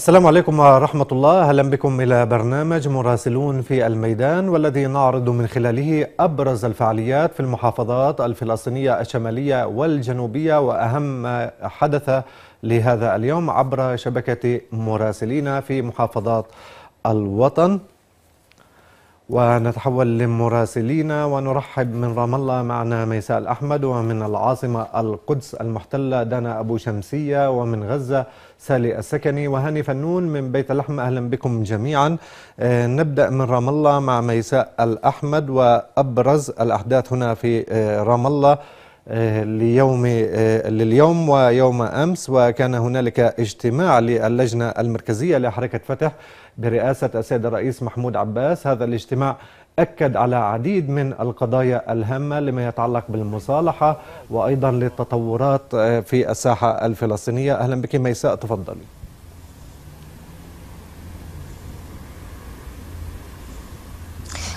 السلام عليكم ورحمة الله. أهلا بكم إلى برنامج مراسلون في الميدان والذي نعرض من خلاله أبرز الفعاليات في المحافظات الفلسطينية الشمالية والجنوبية. وأهم ما حدث لهذا اليوم عبر شبكة مراسلين في محافظات الوطن. ونتحول لمراسلينا ونرحب من رام الله معنا ميساء الأحمد ومن العاصمة القدس المحتلة دانا أبو شمسية ومن غزة سالي السكني وهاني فنون من بيت اللحم. أهلا بكم جميعا. آه، نبدأ من رام الله مع ميساء الأحمد وأبرز الأحداث هنا في آه، رام الله آه، ليوم لليوم ويوم أمس. وكان هنالك اجتماع للجنة المركزية لحركة فتح برئاسة السيد الرئيس محمود عباس. هذا الاجتماع أكد على عديد من القضايا الهامة لما يتعلق بالمصالحة وأيضا للتطورات في الساحة الفلسطينية. أهلا بك ميساء تفضلي.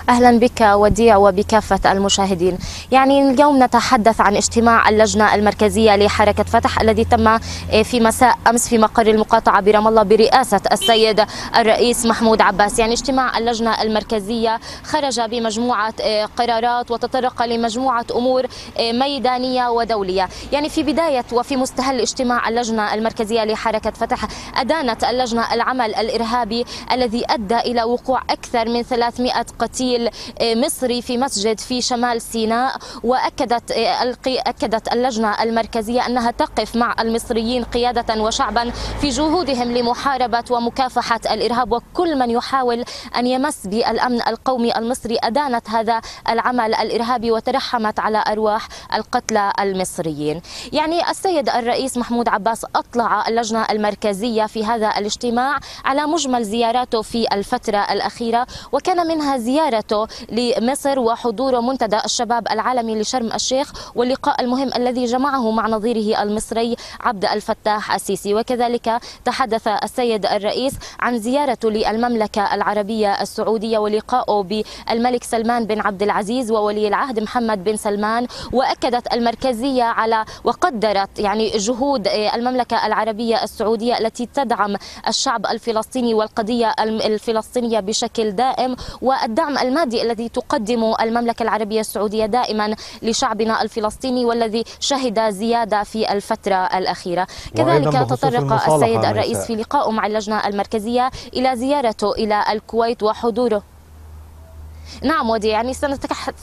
أهلا بك وديع وبكافة المشاهدين. يعني اليوم نتحدث عن اجتماع اللجنة المركزية لحركة فتح الذي تم في مساء أمس في مقر المقاطعة برام الله برئاسة السيد الرئيس محمود عباس. يعني اجتماع اللجنة المركزية خرج بمجموعة قرارات وتطرق لمجموعة أمور ميدانية ودولية. يعني في بداية وفي مستهل اجتماع اللجنة المركزية لحركة فتح أدانت اللجنة العمل الإرهابي الذي أدى إلى وقوع أكثر من 300 قتيل تسجيل آه، مصري في مسجد في شمال سيناء وأكدت آه، أكدت اللجنة المركزية أنها تقف مع المصريين قيادة وشعبا في جهودهم لمحاربة ومكافحة الإرهاب وكل من يحاول أن يمس بالأمن القومي المصري أدانت هذا العمل الارهابي وترحمت على أرواح القتلى المصريين. يعني السيد الرئيس محمود عباس أطلع اللجنة المركزية في هذا الاجتماع على مجمل زياراته في الفترة الأخيرة وكان منها زيارة زيارته لمصر وحضور منتدى الشباب العالمي لشرم الشيخ واللقاء المهم الذي جمعه مع نظيره المصري عبد الفتاح السيسي. وكذلك تحدث السيد الرئيس عن زيارته للمملكة العربية السعودية ولقائه بالملك سلمان بن عبد العزيز وولي العهد محمد بن سلمان. وأكدت المركزية على وقدرت يعني جهود المملكة العربية السعودية التي تدعم الشعب الفلسطيني والقضية الفلسطينية بشكل دائم. والدعم المادي الذي تقدمه المملكة العربية السعودية دائما لشعبنا الفلسطيني والذي شهد زيادة في الفترة الأخيرة. كذلك تطرق السيد الرئيس في لقائه مع اللجنة المركزية إلى زيارته إلى الكويت وحضوره. نعم ودي يعني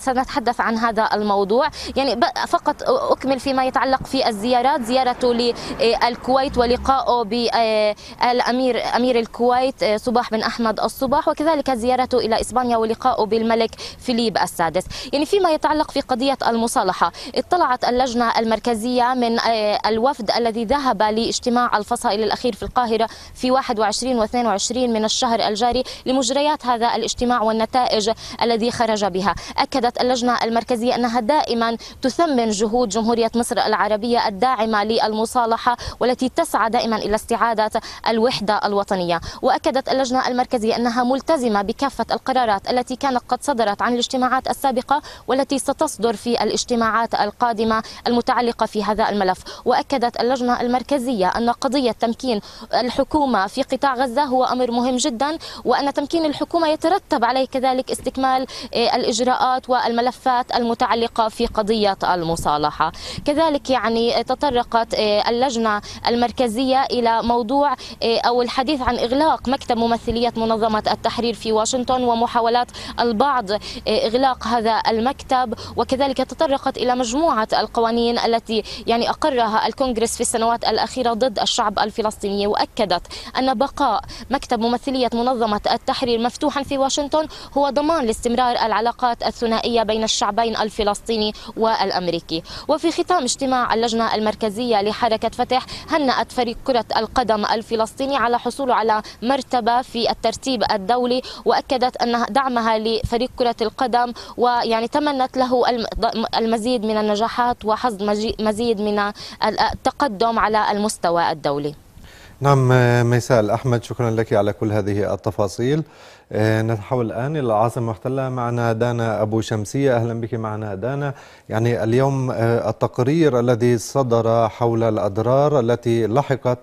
سنتحدث عن هذا الموضوع. يعني فقط أكمل فيما يتعلق في الزيارات. زيارته للكويت ولقائه بالأمير أمير الكويت صباح بن أحمد الصباح. وكذلك زيارته إلى إسبانيا ولقائه بالملك فيليب السادس. يعني فيما يتعلق في قضية المصالحة اطلعت اللجنة المركزية من الوفد الذي ذهب لاجتماع الفصائل الأخير في القاهرة في 21 و 22 من الشهر الجاري لمجريات هذا الاجتماع والنتائج الذي خرج بها. أكدت اللجنة المركزية أنها دائما تثمن جهود جمهورية مصر العربية الداعمة للمصالحة والتي تسعى دائما إلى استعادة الوحدة الوطنية. وأكدت اللجنة المركزية أنها ملتزمة بكافة القرارات التي كانت قد صدرت عن الاجتماعات السابقة والتي ستصدر في الاجتماعات القادمة المتعلقة في هذا الملف. وأكدت اللجنة المركزية أن قضية تمكين الحكومة في قطاع غزة هو أمر مهم جدا وأن تمكين الحكومة يترتب عليه كذلك استكمال استكمال آه، الإجراءات والملفات المتعلقة في قضية المصالحة. كذلك يعني تطرقت آه، اللجنة المركزية إلى موضوع أو الحديث عن إغلاق مكتب ممثلية منظمة التحرير في واشنطن ومحاولات البعض إغلاق هذا المكتب. وكذلك تطرقت إلى مجموعة القوانين التي يعني أقرها الكونغرس في السنوات الأخيرة ضد الشعب الفلسطيني. وأكدت أن بقاء مكتب ممثلية منظمة التحرير مفتوحا في واشنطن هو ضمان لاستمرار العلاقات الثنائية بين الشعبين الفلسطيني والأمريكي. وفي ختام اجتماع اللجنة المركزية لحركة فتح هنأت فريق كرة القدم الفلسطيني على حصوله على مرتبة في الترتيب الدولي وأكدت أن دعمها لفريق كرة القدم ويعني تمنت له المزيد من النجاحات وحظ مزيد من التقدم على المستوى الدولي. نعم ميساء الأحمد شكرا لك على كل هذه التفاصيل. نتحول الآن إلى العاصمة المحتلة معنا دانا أبو شمسية. أهلا بك معنا دانا. يعني اليوم آه، التقرير الذي صدر حول الأضرار التي لحقت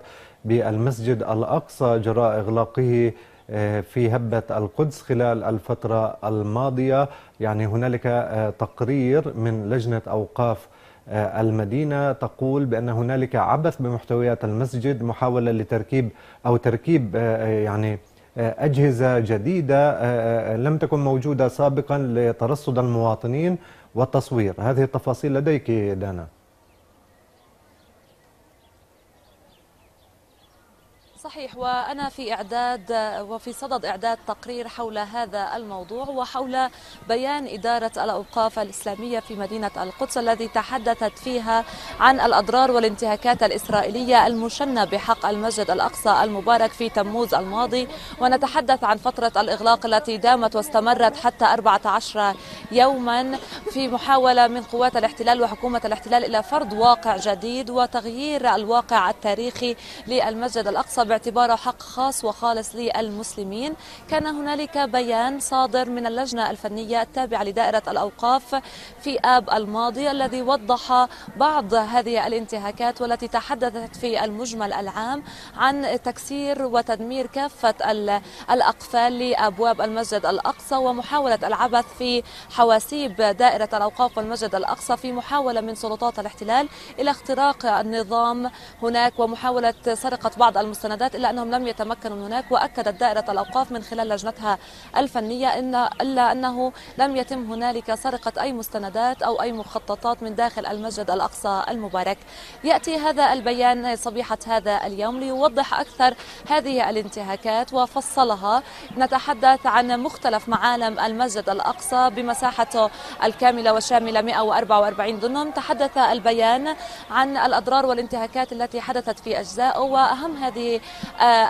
بالمسجد الأقصى جراء إغلاقه في هبة القدس خلال الفترة الماضية. يعني هنالك تقرير من لجنة أوقاف المدينة تقول بأن هنالك عبث بمحتويات المسجد محاولة لتركيب أو تركيب يعني أجهزة جديدة لم تكن موجودة سابقا لترصد المواطنين والتصوير. هذه التفاصيل لديك دانا. صحيح وأنا في إعداد وفي صدد إعداد تقرير حول هذا الموضوع وحول بيان إدارة الأوقاف الإسلامية في مدينة القدس الذي تحدثت فيها عن الأضرار والانتهاكات الإسرائيلية المشنة بحق المسجد الأقصى المبارك في تموز الماضي. ونتحدث عن فترة الإغلاق التي دامت واستمرت حتى 14 يوما في محاولة من قوات الاحتلال وحكومة الاحتلال إلى فرض واقع جديد وتغيير الواقع التاريخي للمسجد الأقصى. باعتباره حق خاص وخالص للمسلمين. كان هنالك بيان صادر من اللجنة الفنية التابعة لدائرة الأوقاف في آب الماضي الذي وضح بعض هذه الانتهاكات والتي تحدثت في المجمل العام عن تكسير وتدمير كافة الأقفال لأبواب المسجد الأقصى ومحاولة العبث في حواسيب دائرة الأوقاف والمسجد الأقصى في محاولة من سلطات الاحتلال إلى اختراق النظام هناك ومحاولة سرقة بعض المستندات. المستندات إلا أنهم لم يتمكنوا من هناك وأكدت دائرة الأوقاف من خلال لجنتها الفنية إن إلا أنه لم يتم هنالك سرقة أي مستندات أو أي مخططات من داخل المسجد الأقصى المبارك. يأتي هذا البيان صبيحة هذا اليوم ليوضح أكثر هذه الانتهاكات وفصلها. نتحدث عن مختلف معالم المسجد الأقصى بمساحته الكاملة والشاملة 144 دنم تحدث البيان عن الأضرار والانتهاكات التي حدثت في أجزائه وأهم هذه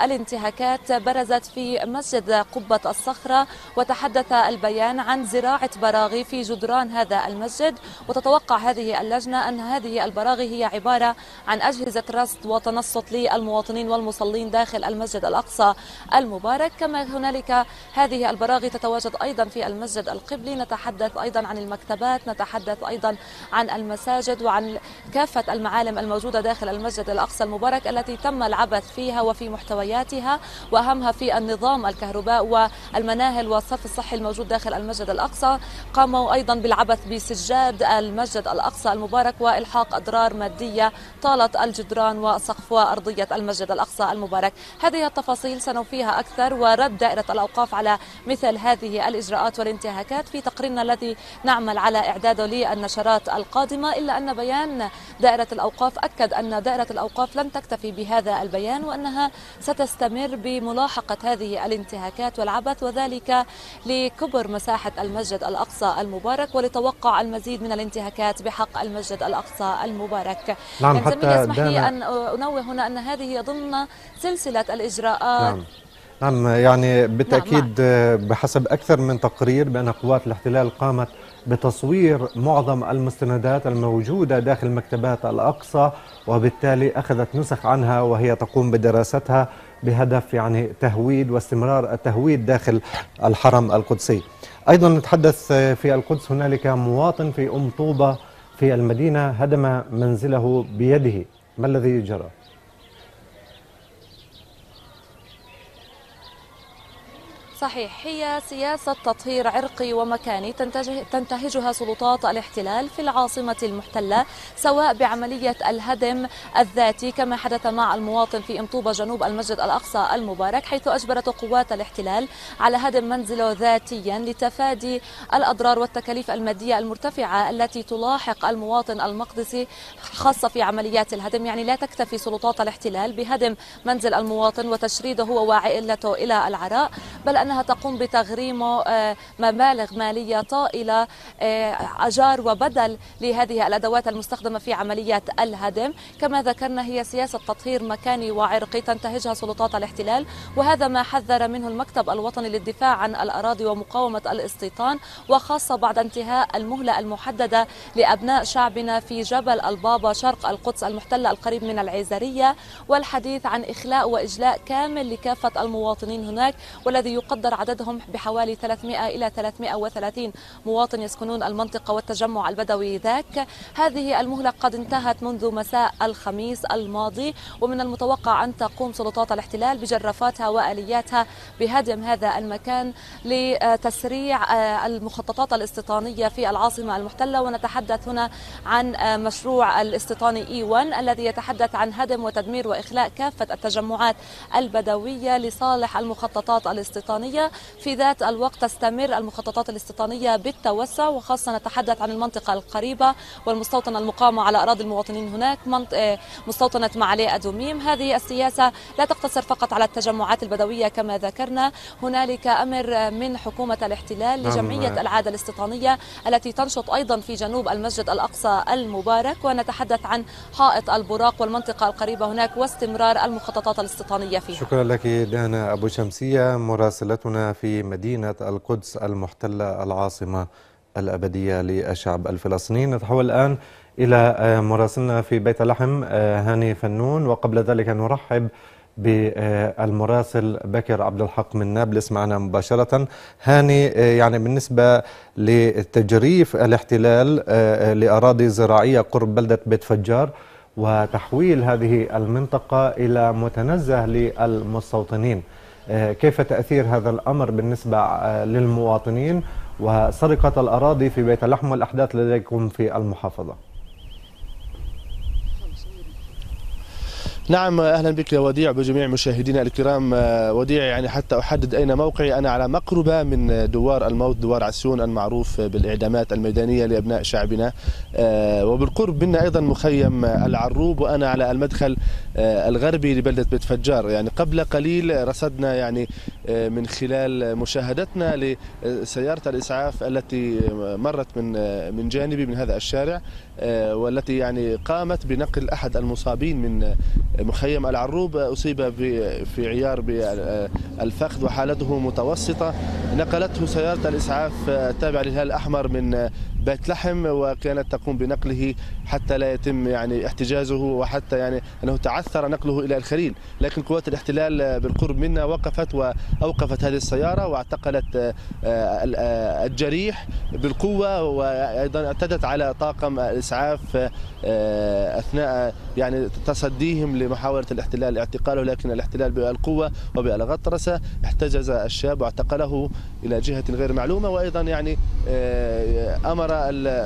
الانتهاكات برزت في مسجد قبة الصخرة وتحدث البيان عن زراعة براغي في جدران هذا المسجد. وتتوقع هذه اللجنة أن هذه البراغي هي عبارة عن أجهزة رصد وتنصت للمواطنين والمصلين داخل المسجد الأقصى المبارك. كما هنالك هذه البراغي تتواجد أيضا في المسجد القبلي. نتحدث أيضا عن المكتبات نتحدث أيضا عن المساجد وعن كافة المعالم الموجودة داخل المسجد الأقصى المبارك التي تم العبث فيها وفي محتوياتها وأهمها في النظام الكهرباء والمناهل والصرف الصحي الموجود داخل المسجد الأقصى. قاموا أيضا بالعبث بسجاد المسجد الأقصى المبارك وإلحاق أضرار مادية طالت الجدران وسقف وأرضية المسجد الأقصى المبارك. هذه التفاصيل سنوفيها أكثر ورد دائرة الأوقاف على مثل هذه الإجراءات والانتهاكات في تقريرنا الذي نعمل على إعداده للنشرات القادمة. إلا أن بيان دائرة الأوقاف أكد أن دائرة الأوقاف لن تكتفي بهذا البيان وأنها ستستمر بملاحقة هذه الانتهاكات والعبث وذلك لكبر مساحة المسجد الأقصى المبارك ولتوقع المزيد من الانتهاكات بحق المسجد الأقصى المبارك نعم يعني حتى يسمح لي أن أنوه هنا أن هذه ضمن سلسلة الإجراءات نعم. نعم يعني بالتأكيد نعم. بحسب أكثر من تقرير بأن قوات الاحتلال قامت بتصوير معظم المستندات الموجودة داخل مكتبات الأقصى وبالتالي أخذت نسخ عنها وهي تقوم بدراستها بهدف يعني تهويد واستمرار التهويد داخل الحرم القدسي أيضا نتحدث في القدس هنالك مواطن في أم طوبة في المدينة هدم منزله بيده ما الذي جرى؟ صحيح هي سياسة تطهير عرقي ومكاني تنتهجها سلطات الاحتلال في العاصمة المحتلة سواء بعملية الهدم الذاتي كما حدث مع المواطن في امطوبة جنوب المسجد الأقصى المبارك حيث أجبرت قوات الاحتلال على هدم منزله ذاتيا لتفادي الأضرار والتكاليف المادية المرتفعة التي تلاحق المواطن المقدسي خاصة في عمليات الهدم. يعني لا تكتفي سلطات الاحتلال بهدم منزل المواطن وتشريده هو وعائلته إلى العراء بل أن أنها تقوم بتغريمه آه، مبالغ مالية طائلة آه، أجار وبدل لهذه الأدوات المستخدمة في عمليات الهدم. كما ذكرنا هي سياسة تطهير مكاني وعرقي تنتهجها سلطات الاحتلال وهذا ما حذر منه المكتب الوطني للدفاع عن الأراضي ومقاومة الاستيطان وخاصة بعد انتهاء المهلة المحددة لأبناء شعبنا في جبل البابا شرق القدس المحتلة القريب من العيزرية والحديث عن إخلاء وإجلاء كامل لكافة المواطنين هناك والذي يقدم يقدر عددهم بحوالي 300 إلى 330 مواطن يسكنون المنطقة والتجمع البدوي ذاك. هذه المهلة قد انتهت منذ مساء الخميس الماضي ومن المتوقع أن تقوم سلطات الاحتلال بجرافاتها وآلياتها بهدم هذا المكان لتسريع آه، المخططات الاستيطانية في العاصمة المحتلة. ونتحدث هنا عن آه، مشروع الاستيطاني اي 1 الذي يتحدث عن هدم وتدمير وإخلاء كافة التجمعات البدوية لصالح المخططات الاستيطانية. في ذات الوقت تستمر المخططات الاستيطانية بالتوسع وخاصة نتحدث عن المنطقة القريبة والمستوطنة المقامة على أراضي المواطنين هناك آه، مستوطنة معالي أدوميم. هذه السياسة لا تقتصر فقط على التجمعات البدوية كما ذكرنا. هنالك أمر من حكومة الاحتلال نعم. لجمعية العادة الاستيطانية التي تنشط أيضا في جنوب المسجد الأقصى المبارك ونتحدث عن حائط البراق والمنطقة القريبة هناك واستمرار المخططات الاستيطانية فيها. شكرا لك دانا أبو شمسية مراسلتنا في مدينة القدس المحتلة العاصمة الأبدية للشعب الفلسطيني. نتحول الآن إلى آه، مراسلنا في بيت لحم آه، هاني فنون. وقبل ذلك نرحب بالمراسل بكر عبد الحق من نابلس. معنا مباشرة. هاني آه، يعني بالنسبة لتجريف الاحتلال لأراضي زراعية قرب بلدة بيت فجار وتحويل هذه المنطقة إلى متنزه للمستوطنين. كيف تأثير هذا الأمر بالنسبة للمواطنين وسرقة الأراضي في بيت اللحم والأحداث لديكم في المحافظة؟ نعم أهلا بك يا وديع بجميع مشاهدينا الكرام. آه، وديع يعني حتى أحدد أين موقعي. أنا على مقربة من دوار الموت دوار عسيون المعروف بالإعدامات الميدانية لأبناء شعبنا. آه، وبالقرب منا أيضا مخيم العروب وأنا على المدخل آه، الغربي لبلدة بيت فجار. يعني قبل قليل رصدنا يعني من خلال مشاهدتنا لسيارة الإسعاف التي مرت من من جانبي من هذا الشارع. والتي يعني قامت بنقل أحد المصابين من مخيم العروب أصيب في عيار بالفخذ وحالته متوسطة. نقلته سيارة الإسعاف التابعة للهلال الأحمر من بيت لحم وكانت تقوم بنقله حتى لا يتم يعني احتجازه وحتى يعني أنه تعثر نقله إلى الخليل، لكن قوات الاحتلال بالقرب منا وقفت وأوقفت هذه السيارة واعتقلت آه، آه، الجريح بالقوة وأيضا اعتدت على طاقم الإسعاف آه، أثناء يعني تصديهم لمحاولة الاحتلال اعتقاله لكن الاحتلال بالقوة وبالغطرسة احتجز الشاب واعتقله إلى جهة غير معلومة. وأيضا يعني أمر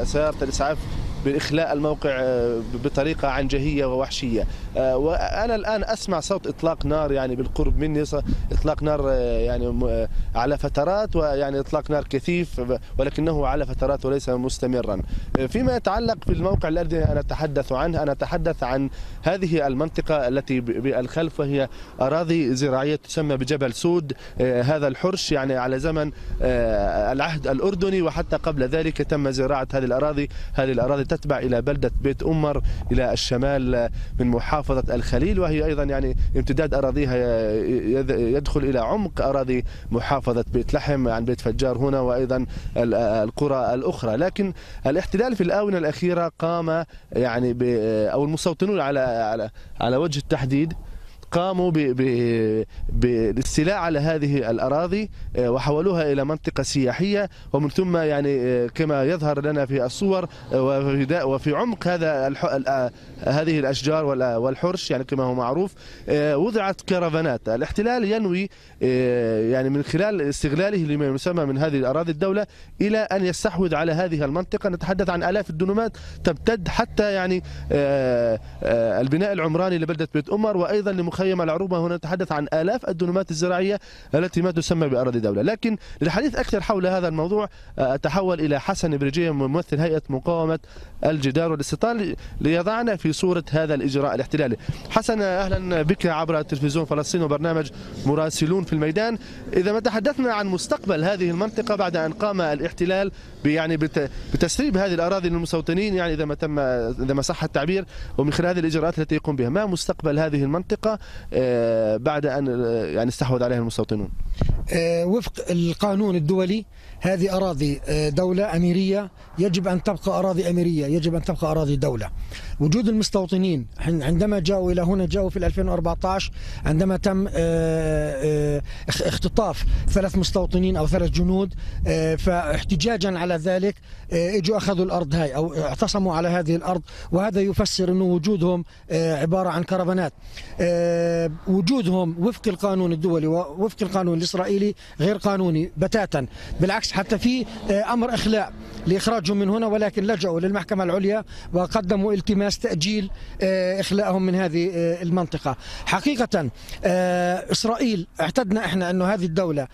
سيارة الإسعاف بإخلاء على الموقع آه، بطريقة عنجهية ووحشية. آه، وأنا الآن أسمع صوت إطلاق نار يعني بالقرب مني إطلاق نار آه، يعني على فترات ويعني إطلاق نار كثيف ولكنه على فترات وليس مستمرا. فيما يتعلق بالموقع الذي أنا أتحدث عنه أنا أتحدث عن هذه المنطقة التي بالخلف وهي أراضي زراعية تسمى بجبل سود. هذا الحرش يعني على زمن العهد الأردني وحتى قبل ذلك تم زراعة هذه الأراضي. هذه الأراضي تتبع إلى بلدة بيت أمر إلى الشمال من محافظة الخليل وهي أيضا يعني امتداد أراضيها يدخل إلى عمق أراضي محافظة بيت لحم عن بيت فجار هنا وأيضا القرى الأخرى. لكن الاحتلال في الآونة الأخيرة قام يعني أو المستوطنون على على على وجه التحديد قاموا بالاستيلاء على هذه الأراضي آه، وحولوها إلى منطقة سياحية. ومن ثم يعني آه، كما يظهر لنا في الصور آه، وفي عمق هذا هذه الأشجار والحرش يعني كما هو معروف وضعت كرفانات الاحتلال ينوي يعني من خلال استغلاله لما يسمى من هذه الأراضي الدولة إلى أن يستحوذ على هذه المنطقة. نتحدث عن آلاف الدنومات تمتد حتى يعني البناء العمراني لبلدة بيت أمر وأيضا لمخ مخيم العروبة هنا نتحدث عن آلاف الدنومات الزراعية التي ما تسمى بأراضي دولة. لكن للحديث أكثر حول هذا الموضوع آه، أتحول إلى حسن برجية ممثل هيئة مقاومة الجدار والاستيطان ليضعنا في صورة هذا الإجراء الاحتلالي. حسن أهلا بك عبر تلفزيون فلسطين وبرنامج مراسلون في الميدان. إذا ما تحدثنا عن مستقبل هذه المنطقة بعد أن قام الاحتلال يعني بتسريب هذه الأراضي للمستوطنين يعني إذا ما تم إذا ما صح التعبير ومن خلال هذه الإجراءات التي يقوم بها. ما مستقبل هذه المنطقة آه، بعد أن آه، يعني استحوذ عليها المستوطنون؟ آه، وفق القانون الدولي هذه أراضي آه، دولة أميرية يجب أن تبقى أراضي أميرية يجب أن تبقى أراضي دولة. وجود المستوطنين. عندما جاءوا إلى هنا جاءوا في 2014 عندما تم آه، اختطاف ثلاث مستوطنين أو ثلاث جنود فاحتجاجا على ذلك إجوا أخذوا الأرض هاي أو اعتصموا على هذه الأرض وهذا يفسر أنه وجودهم عبارة عن كرفانات وجودهم وفق القانون الدولي ووفق القانون الإسرائيلي غير قانوني بتاتا. بالعكس حتى في آه، أمر إخلاء لإخراجهم من هنا ولكن لجأوا للمحكمة العليا وقدموا التماس تأجيل آه، إخلاءهم من هذه آه، المنطقة. حقيقة إسرائيل اعتدنا إحنا انه هذه الدولة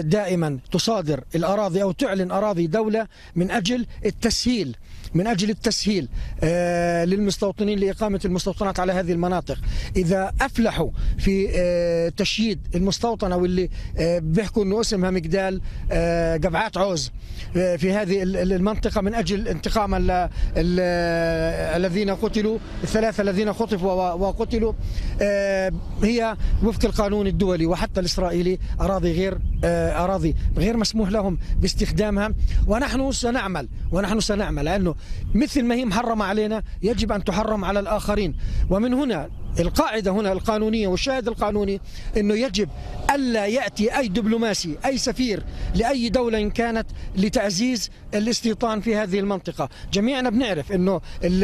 دائما تصادر الأراضي أو تعلن أراضي دولة من أجل التسهيل. من أجل التسهيل آه، للمستوطنين لإقامة المستوطنات على هذه المناطق. إذا أفلحوا في آه، تشييد المستوطنة واللي آه، بيحكوا أنه اسمها مقدال قبعات عوز في هذه المنطقة من أجل انتقام الذين قتلوا الثلاثة الذين خطفوا وقتلوا هي وفق القانون الدولي وحتى الإسرائيلي أراضي غير أراضي غير مسموح لهم باستخدامها. ونحن سنعمل ونحن سنعمل لأنه مثل ما هي محرمة علينا يجب أن تحرم على الآخرين. ومن هنا القاعدة هنا القانونية والشاهد القانوني أنه يجب ألا يأتي أي دبلوماسي أي سفير لأي دولة إن كانت لتعزيز الاستيطان في هذه المنطقة. جميعنا بنعرف أنه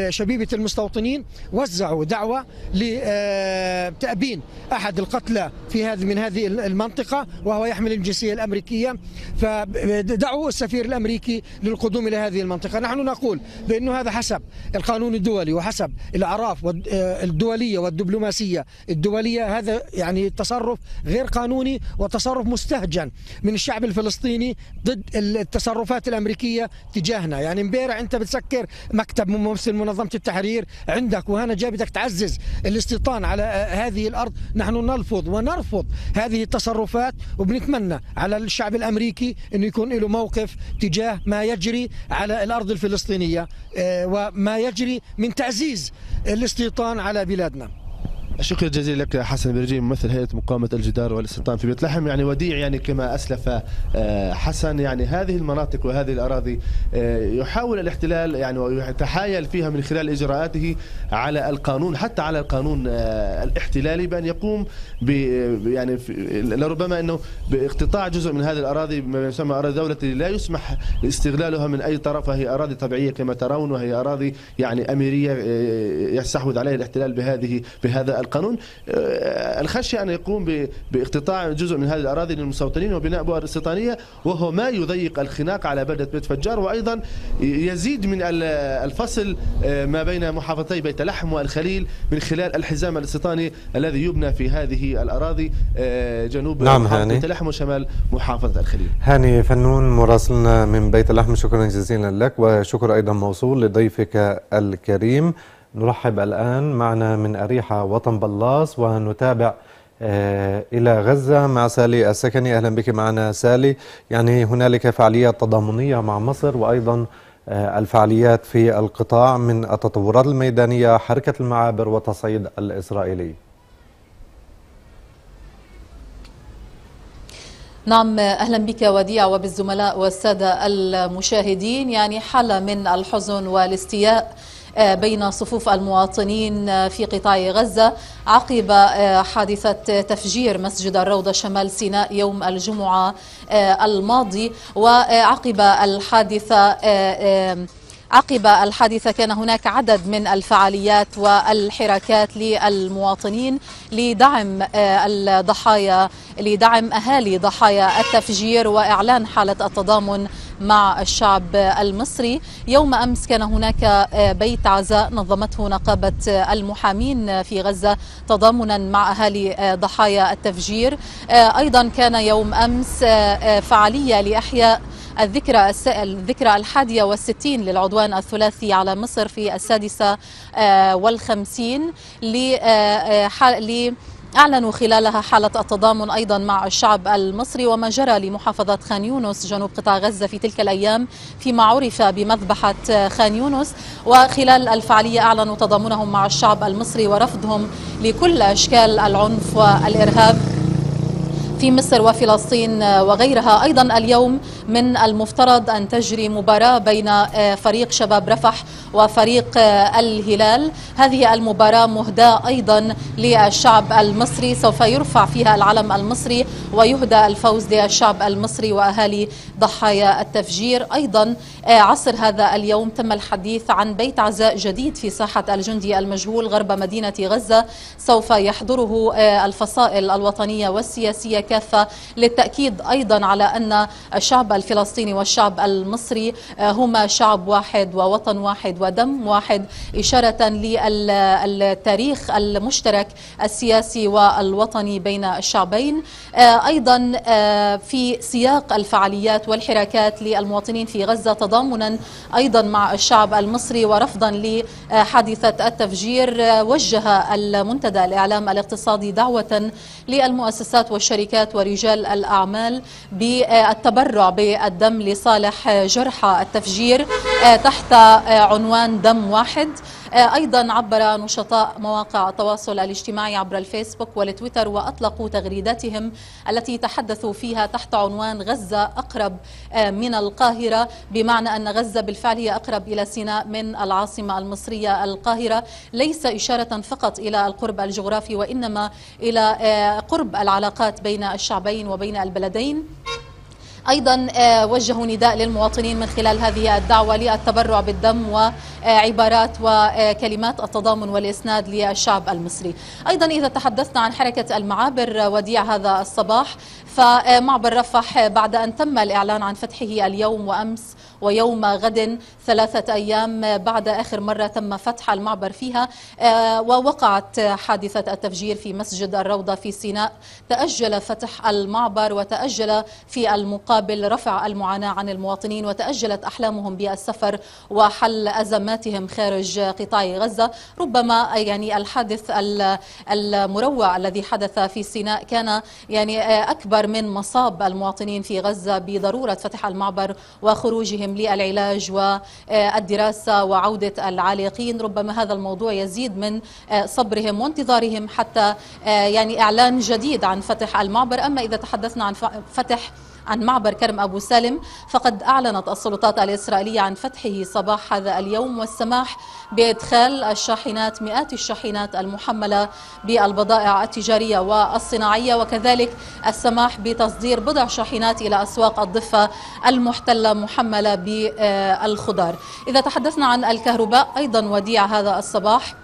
شبيبة المستوطنين وزعوا دعوة لتأبين أحد القتلى في هذه من هذه المنطقة وهو يحمل الجنسية الأمريكية. فدعوا السفير الأمريكي للقدوم إلى هذه المنطقة. نحن نقول بأنه هذا حسب القانون الدولي وحسب الأعراف الدولية والدولية الدبلوماسية. الدولية هذا يعني تصرف غير قانوني وتصرف مستهجن من الشعب الفلسطيني ضد التصرفات الأمريكية تجاهنا. يعني امبارح أنت بتسكر مكتب ممثل منظمة التحرير عندك وهنا جاي بدك تعزز الاستيطان على هذه الأرض. نحن نلفظ ونرفض هذه التصرفات وبنتمنى على الشعب الأمريكي أنه يكون له موقف تجاه ما يجري على الأرض الفلسطينية آه، وما يجري من تعزيز الاستيطان على بلادنا. شكرا جزيلا لك حسن برجي ممثل هيئة مقاومة الجدار والاستيطان في بيت لحم يعني وديع يعني كما أسلف آه، حسن يعني هذه المناطق وهذه الأراضي آه، يحاول الاحتلال يعني ويتحايل فيها من خلال إجراءاته على القانون حتى على القانون آه، الاحتلالي بأن يقوم ب يعني لربما إنه باقتطاع جزء من هذه الأراضي ما يسمى أراضي دولة لا يسمح استغلالها من أي طرف وهي أراضي طبيعية كما ترون وهي أراضي يعني أميرية يستحوذ عليها الاحتلال بهذه بهذا القانون آه، الخشية أن يقوم باقتطاع جزء من هذه الأراضي للمستوطنين وبناء بؤر استيطانية وهو ما يضيق الخناق على بلدة بيت فجار. وأيضا يزيد من الفصل آه، ما بين محافظتي بيت لحم والخليل من خلال الحزام الاستيطاني الذي يبنى في هذه الأراضي آه، جنوب نعم هاني. بيت لحم وشمال محافظة الخليل. هاني فنون مراسلنا من بيت لحم. شكرا جزيلا لك وشكر أيضا موصول لضيفك الكريم. نرحب الآن معنا من أريحة وطن بلاص ونتابع آه، إلى غزة مع سالي السكني. أهلا بك معنا سالي. يعني هنالك فعاليات تضامنية مع مصر وأيضا آه، الفعاليات في القطاع من التطورات الميدانية حركة المعابر والتصعيد الإسرائيلي. نعم أهلا بك وديع وبالزملاء والسادة المشاهدين. يعني حالة من الحزن والاستياء. بين صفوف المواطنين آه، في قطاع غزة عقب آه، حادثة تفجير مسجد الروضة شمال سيناء يوم الجمعة الماضي. وعقب الحادثة عقب الحادثة كان هناك عدد من الفعاليات والحركات للمواطنين لدعم الضحايا لدعم أهالي ضحايا التفجير وإعلان حالة التضامن مع الشعب المصري. يوم أمس كان هناك آه، بيت عزاء نظمته نقابة المحامين في غزة تضامنا مع أهالي آه، ضحايا التفجير. آه، أيضا كان يوم أمس فعالية لإحياء الذكرى الذكرى الحادية والستين للعدوان الثلاثي على مصر في السادسة والخمسين أعلنوا خلالها حالة التضامن أيضا مع الشعب المصري وما جرى لمحافظة خان يونس جنوب قطاع غزة في تلك الأيام فيما عرف بمذبحة خان يونس. وخلال الفعالية أعلنوا تضامنهم مع الشعب المصري ورفضهم لكل أشكال العنف والإرهاب. في مصر وفلسطين وغيرها. أيضا اليوم من المفترض أن تجري مباراة بين فريق شباب رفح وفريق الهلال. هذه المباراة مهداة أيضا للشعب المصري. سوف يرفع فيها العلم المصري ويهدى الفوز للشعب المصري وأهالي ضحايا التفجير. أيضا عصر هذا اليوم تم الحديث عن بيت عزاء جديد في ساحة الجندي المجهول غرب مدينة غزة. سوف يحضره الفصائل الوطنية والسياسية كافة للتأكيد أيضا على أن الشعب الفلسطيني والشعب المصري هما شعب واحد ووطن واحد ودم واحد إشارة للتاريخ المشترك السياسي والوطني بين الشعبين. أيضا في سياق الفعاليات والحراكات للمواطنين في غزة تضامنا أيضا مع الشعب المصري ورفضا لحادثة التفجير. وجه المنتدى الإعلام الاقتصادي دعوة للمؤسسات والشركات ورجال الأعمال بالتبرع بالدم لصالح جرحى التفجير تحت عنوان دم واحد. أيضا عبر نشطاء مواقع التواصل الاجتماعي عبر الفيسبوك والتويتر وأطلقوا تغريداتهم التي تحدثوا فيها تحت عنوان غزة أقرب من القاهرة. بمعنى أن غزة بالفعل هي أقرب إلى سيناء من العاصمة المصرية القاهرة. ليس إشارة فقط إلى القرب الجغرافي وإنما إلى قرب العلاقات بين الشعبين وبين البلدين. أيضا وجهوا نداء للمواطنين من خلال هذه الدعوة للتبرع بالدم وعبارات وكلمات التضامن والإسناد للشعب المصري. أيضا إذا تحدثنا عن حركة المعابر وديع هذا الصباح فمعبر رفح بعد أن تم الإعلان عن فتحه اليوم وأمس ويوم غد ثلاثة أيام بعد آخر مرة تم فتح المعبر فيها. ووقعت حادثة التفجير في مسجد الروضة في سيناء. تأجل فتح المعبر وتأجل في المقابل رفع المعاناة عن المواطنين وتأجلت أحلامهم بالسفر وحل أزماتهم خارج قطاع غزة. ربما يعني الحادث المروع الذي حدث في سيناء كان يعني أكبر من مصاب المواطنين في غزة بضرورة فتح المعبر وخروجهم للعلاج والدراسة وعودة العالقين. ربما هذا الموضوع يزيد من صبرهم وانتظارهم حتى يعني إعلان جديد عن فتح المعبر. أما إذا تحدثنا عن فتح عن معبر كرم أبو سالم فقد أعلنت السلطات الإسرائيلية عن فتحه صباح هذا اليوم والسماح بإدخال الشاحنات مئات الشاحنات المحملة بالبضائع التجارية والصناعية وكذلك السماح بتصدير بضع شاحنات إلى أسواق الضفة المحتلة محملة بالخضار. إذا تحدثنا عن الكهرباء أيضا وديع هذا الصباح.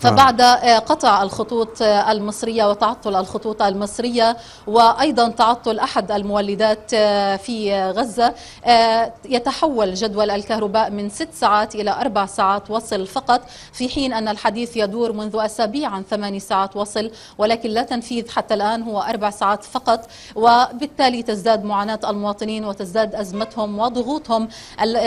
فبعد قطع الخطوط المصرية وتعطل الخطوط المصرية وأيضا تعطل أحد المولدات في غزة يتحول جدول الكهرباء من ست ساعات إلى أربع ساعات وصل فقط في حين أن الحديث يدور منذ أسابيع عن ثماني ساعات وصل ولكن لا تنفيذ حتى الآن هو أربع ساعات فقط وبالتالي تزداد معاناة المواطنين وتزداد أزمتهم وضغوطهم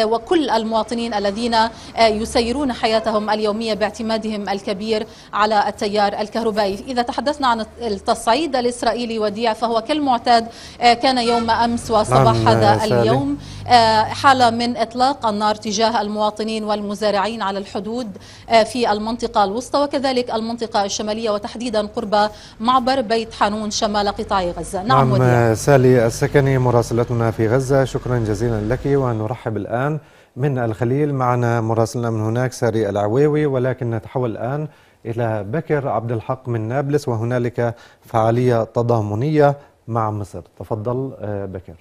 وكل المواطنين الذين يسيرون حياتهم اليومية باعتمادهم الكبير. كبير على التيار الكهربائي إذا تحدثنا عن التصعيد الإسرائيلي وديع فهو كالمعتاد كان يوم أمس وصباح نعم هذا سالي. اليوم حالة من إطلاق النار تجاه المواطنين والمزارعين على الحدود في المنطقة الوسطى وكذلك المنطقة الشمالية وتحديدا قرب معبر بيت حانون شمال قطاع غزة نعم, نعم وديع. سالي السكني مراسلتنا في غزة شكرا جزيلا لك ونرحب الآن من الخليل. معنا مراسلنا من هناك ساري العويوي ولكن نتحول الآن إلى بكر عبد الحق من نابلس وهنالك فعالية تضامنية مع مصر. تفضل بكر.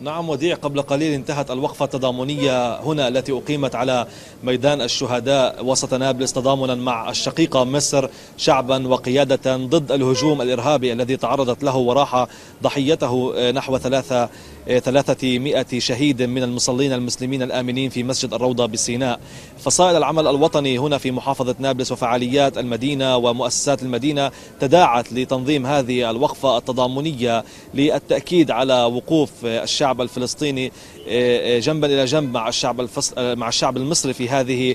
نعم وديع قبل قليل انتهت الوقفة التضامنية هنا التي أقيمت على ميدان الشهداء وسط نابلس تضامنا مع الشقيقة مصر شعبا وقيادة ضد الهجوم الإرهابي الذي تعرضت له وراح ضحيته نحو ثلاثة ثلاثة مئة شهيد من المصلين المسلمين الآمنين في مسجد الروضة بسيناء فصائل العمل الوطني هنا في محافظة نابلس وفعاليات المدينة ومؤسسات المدينة تداعت لتنظيم هذه الوقفة التضامنية للتأكيد على وقوف الشعب الفلسطيني جنبا إلى جنب مع الشعب. مع الشعب المصري في هذه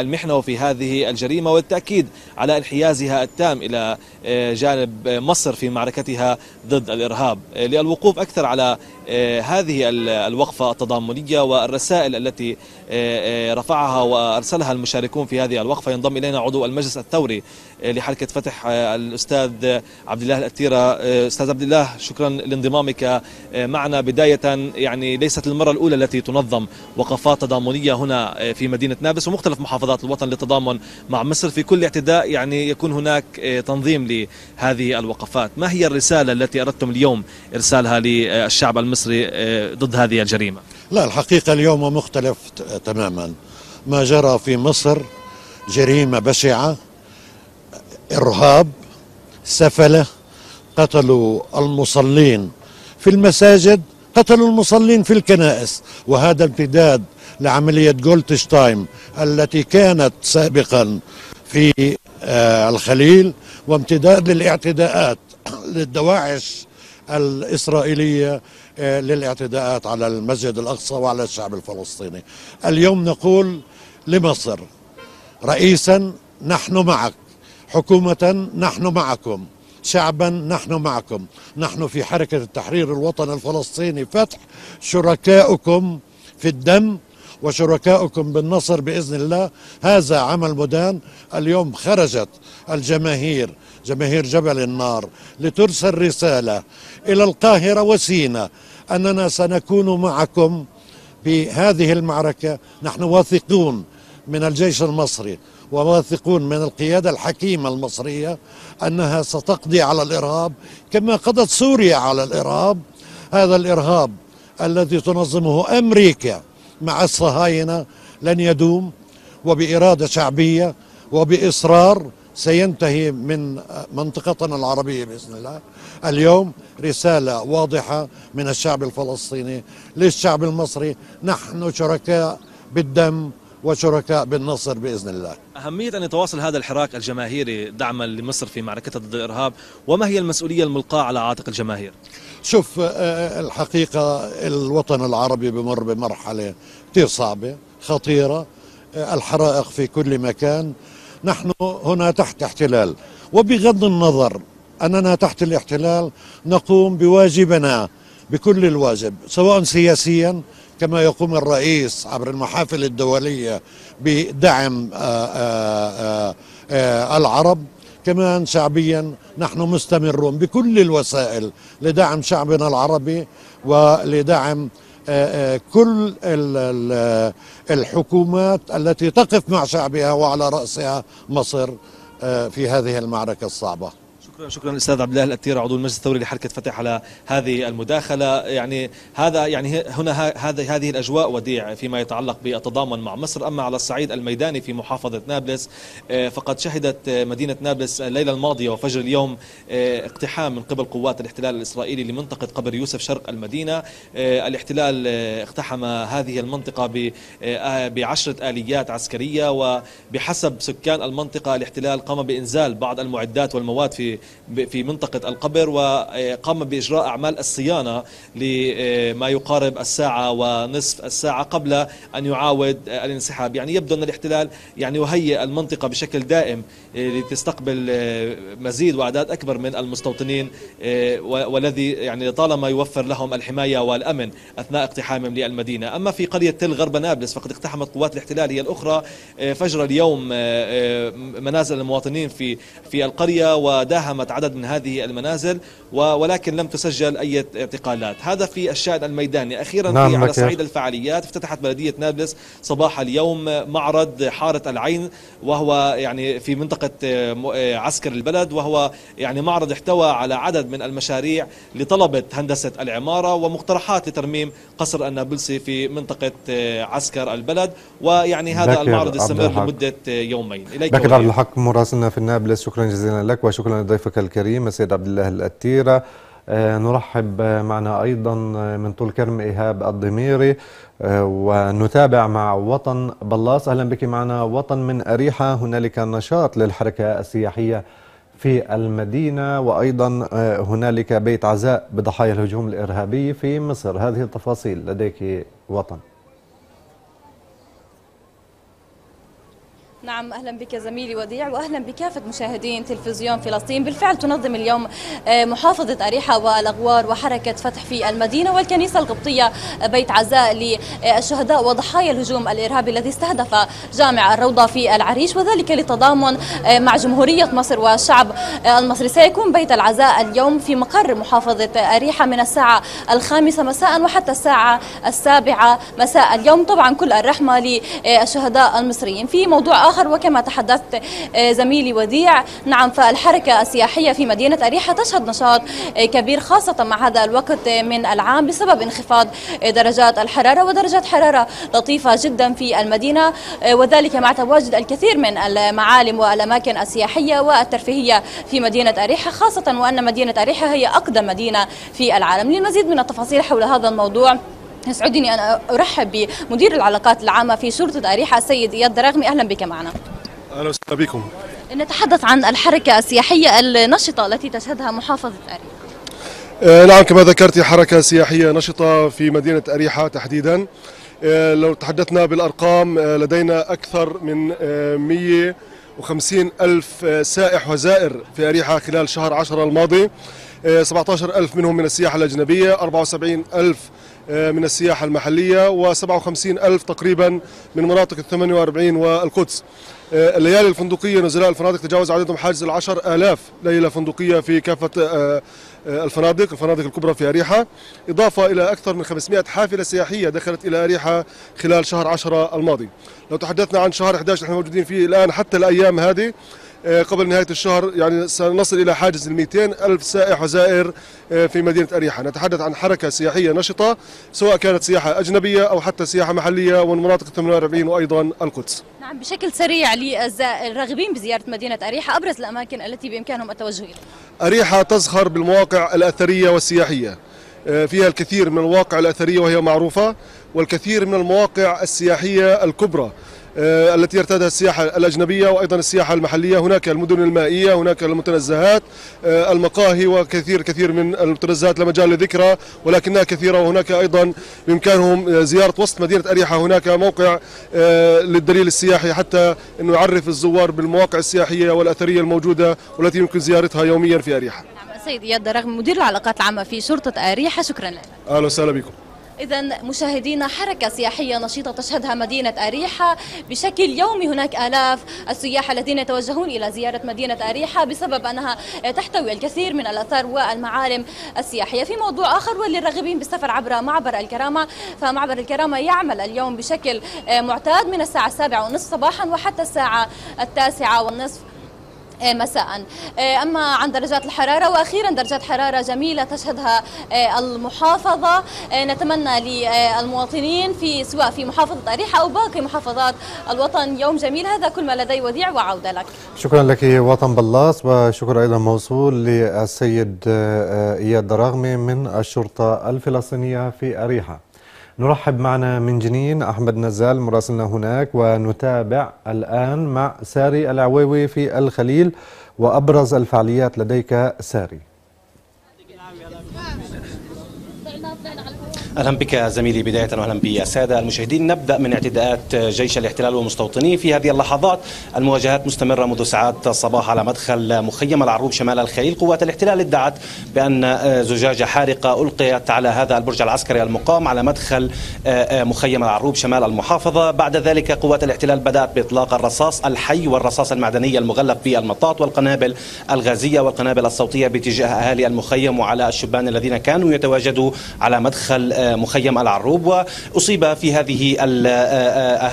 المحنة وفي هذه الجريمة والتأكيد على انحيازها التام إلى جانب مصر في معركتها ضد الإرهاب للوقوف أكثر على هذه الوقفة التضامنية والرسائل التي رفعها وأرسلها المشاركون في هذه الوقفة. ينضم إلينا عضو المجلس الثوري لحركة فتح الأستاذ عبد الله الأتيرة أستاذ عبد الله شكرا لانضمامك. معنا بداية يعني ليست المرة الأولى التي تنظم وقفات تضامنية هنا في مدينة نابلس ومختلف محافظات الوطن للتضامن مع مصر. في كل اعتداء يعني يكون هناك تنظيم لهذه الوقفات. ما هي الرسالة التي أردتم اليوم إرسالها للشعب المصري ضد هذه الجريمة. لا الحقيقة اليوم مختلف تماما. ما جرى في مصر جريمة بشعة إرهاب سفلة قتلوا المصلين في المساجد قتلوا المصلين في الكنائس. وهذا امتداد لعملية جولتشتايم التي كانت سابقا في الخليل وامتداد للاعتداءات للدواعش الإسرائيلية للاعتداءات على المسجد الأقصى وعلى الشعب الفلسطيني. اليوم نقول لمصر رئيسا نحن معك حكومة نحن معكم شعبا نحن معكم. نحن في حركة التحرير الوطني الفلسطيني فتح شركاؤكم في الدم وشركاؤكم بالنصر بإذن الله. هذا عمل مدان. اليوم خرجت الجماهير جماهير جبل النار لترسل رسالة إلى القاهرة وسينا. أننا سنكون معكم في هذه المعركة. نحن واثقون من الجيش المصري وواثقون من القيادة الحكيمة المصرية أنها ستقضي على الإرهاب كما قضت سوريا على الإرهاب. هذا الإرهاب الذي تنظمه أمريكا مع الصهاينة لن يدوم وبإرادة شعبية وبإصرار سينتهي من منطقتنا العربية بإذن الله اليوم رسالة واضحة من الشعب الفلسطيني للشعب المصري نحن شركاء بالدم وشركاء بالنصر بإذن الله. أهمية أن يتواصل هذا الحراك الجماهيري دعما لمصر في معركتها ضد الإرهاب، وما هي المسؤولية الملقاة على عاتق الجماهير؟ شوف الحقيقة الوطن العربي بمر بمرحلة كثير صعبه، خطيره، الحرائق في كل مكان، نحن هنا تحت احتلال، وبغض النظر أننا تحت الاحتلال نقوم بواجبنا بكل الواجب، سواء سياسيا كما يقوم الرئيس عبر المحافل الدولية بدعم آآ آآ العرب كمان شعبيا نحن مستمرون بكل الوسائل لدعم شعبنا العربي ولدعم كل الحكومات التي تقف مع شعبها وعلى رأسها مصر في هذه المعركة الصعبة. شكرا شكرا أستاذ عبد الله الاتير عضو المجلس الثوري لحركة فتح على هذه المداخلة. يعني هذا يعني هنا هذه هذه الأجواء وديع فيما يتعلق بالتضامن مع مصر. أما على الصعيد الميداني في محافظة نابلس فقد شهدت مدينة نابلس الليلة الماضية وفجر اليوم اقتحام من قبل قوات الاحتلال الإسرائيلي لمنطقة قبر يوسف شرق المدينة. الاحتلال اقتحم هذه المنطقة بعشرة آليات عسكرية وبحسب سكان المنطقة الاحتلال قام بإنزال بعض المعدات والمواد في في منطقة القبر وقام بإجراء أعمال الصيانة لما يقارب الساعة ونصف الساعة قبل أن يعاود الانسحاب. يعني يبدو أن الاحتلال يعني يهيئ المنطقة بشكل دائم لتستقبل مزيد وأعداد أكبر من المستوطنين والذي يعني طالما يوفر لهم الحماية والأمن أثناء اقتحامهم للمدينة. أما في قرية تل غرب نابلس فقد اقتحمت قوات الاحتلال هي الأخرى فجر اليوم منازل المواطنين في في القرية وداهمت عدد من هذه المنازل ولكن لم تسجل أي اعتقالات. هذا في الشأن الميداني. أخيرا نعم في على صعيد الفعاليات افتتحت بلدية نابلس صباح اليوم معرض حارة العين وهو يعني في منطقة عسكر البلد وهو يعني معرض احتوى على عدد من المشاريع لطلبة هندسة العمارة ومقترحات لترميم قصر النابلسي في منطقة عسكر البلد. ويعني هذا المعرض يستمر لمدة يومين. إليك بكر عبد الحق مراسلنا في نابلس شكرا جزيلا لك وشكرا لضيفك الكريم السيد عبد الله الأتيرة. آه نرحب معنا أيضا من طول كرم إيهاب الضميري آه ونتابع مع وطن بلاص. أهلا بك معنا وطن من أريحة. هنالك نشاط للحركة السياحية في المدينة وأيضا آه هنالك بيت عزاء بضحايا الهجوم الإرهابي في مصر. هذه التفاصيل لديك وطن. نعم أهلا بك زميلي وديع واهلا بكافة مشاهدين تلفزيون فلسطين، بالفعل تنظم اليوم آه، محافظة أريحة والأغوار وحركة فتح في المدينة والكنيسة القبطية بيت عزاء للشهداء وضحايا الهجوم الإرهابي الذي استهدف جامع الروضة في العريش وذلك لتضامن آه، مع جمهورية مصر والشعب المصري، سيكون بيت العزاء اليوم في مقر محافظة أريحة من الساعة الخامسة مساء وحتى الساعة السابعة مساء اليوم، طبعا كل الرحمة للشهداء المصريين، في موضوع آخر وكما تحدثت آه، زميلي وديع. نعم فالحركة السياحية في مدينة أريحة تشهد نشاط آه، كبير خاصة مع هذا الوقت من العام بسبب انخفاض آه، درجات الحرارة ودرجات حرارة لطيفة جدا في المدينة وذلك مع تواجد الكثير من المعالم والأماكن السياحية والترفيهية في مدينة أريحة خاصة وأن مدينة أريحة هي أقدم مدينة في العالم. للمزيد من التفاصيل حول هذا الموضوع يسعدني أن أرحب بمدير العلاقات العامة في شرطة أريحة السيد إياد دراغمي. أهلا بك معنا. أهلا وسهلا بكم. نتحدث عن الحركة السياحية النشطة التي تشهدها محافظة أريحة. آه نعم كما ذكرت حركة سياحية نشطة في مدينة أريحة تحديدا. آه لو تحدثنا بالأرقام آه لدينا أكثر من آه 150 ألف آه ألف وزائر في أريحة خلال شهر 10 الماضي. 17 ألف منهم من السياحة الأجنبية 74 ألف آه، من السياحة المحلية و57 ألف تقريبا من مناطق ال 48 والقدس. آه، الليالي الفندقية نزلاء الفنادق تجاوز عددهم حاجز العشر آلاف ليلة فندقية في كافة آه، الفنادق الفنادق الكبرى في أريحة. إضافة إلى أكثر من 500 حافلة سياحية دخلت إلى أريحة خلال شهر 10 الماضي. لو تحدثنا عن شهر 11 نحن موجودين فيه الآن حتى الأيام هذه آه، قبل نهاية الشهر يعني سنصل إلى حاجز ال 200 ألف سائح وزائر آه، في مدينة أريحة. نتحدث عن حركة سياحية نشطة سواء كانت سياحة أجنبية أو حتى سياحة محلية ومن مناطق 48 وأيضا القدس. نعم بشكل سريع للراغبين بزيارة مدينة أريحة أبرز الأماكن التي بإمكانهم التوجه إليها. أريحة تزخر بالمواقع الأثرية والسياحية. آه، فيها الكثير من المواقع الأثرية وهي معروفة والكثير من المواقع السياحية الكبرى. آه، التي يرتادها السياحة الأجنبية وأيضا السياحة المحلية. هناك المدن المائية هناك المتنزهات آه، المقاهي وكثير كثير من المتنزهات لا مجال لذكرها ولكنها كثيرة وهناك أيضا بإمكانهم آه، زيارة وسط مدينة أريحة. هناك موقع للدليل السياحي حتى أنه يعرف الزوار بالمواقع السياحية والأثرية الموجودة والتي يمكن زيارتها يوميا في أريحة. نعم سيد إياد رغم مدير العلاقات العامة في شرطة أريحة شكرا لك. أهلا وسهلا بكم. إذا مشاهدينا حركة سياحية نشيطة تشهدها مدينة أريحة. بشكل يومي هناك آلاف السياح الذين يتوجهون إلى زيارة مدينة أريحة بسبب أنها تحتوي الكثير من الآثار والمعالم السياحية. في موضوع آخر وللراغبين بالسفر عبر معبر الكرامة فمعبر الكرامة يعمل اليوم بشكل معتاد من الساعة السابعة ونصف صباحا وحتى الساعة التاسعة والنصف. مساء. إيه، أما عن درجات الحرارة وأخيرا درجات حرارة جميلة تشهدها إيه، المحافظة. نتمنى للمواطنين في سواء في محافظة أريحة أو باقي محافظات الوطن يوم جميل. هذا كل ما لدي وديع وعودة لك. شكرا لك وطن بلاص وشكر أيضا موصول للسيد إياد دراغمي من الشرطة الفلسطينية في أريحة. نرحب معنا من جنين أحمد نزال مراسلنا هناك ونتابع الآن مع ساري العويوي في الخليل وأبرز الفعاليات لديك ساري. أهلا بك زميلي. بداية وأهلا بالسادة المشاهدين. نبدأ من اعتداءات جيش الاحتلال ومستوطنيه في هذه اللحظات. المواجهات مستمرة منذ ساعات الصباح على مدخل مخيم العروب شمال الخليل. قوات الاحتلال ادعت بأن زجاجه حارقة ألقيت على هذا البرج العسكري المقام على مدخل مخيم العروب شمال المحافظة. بعد ذلك قوات الاحتلال بدأت بإطلاق الرصاص الحي والرصاص المعدني المغلف بالمطاط والقنابل الغازية والقنابل الصوتية باتجاه أهالي المخيم وعلى الشبان الذين كانوا يتواجدوا على مدخل مخيم العروب وأصيب في هذه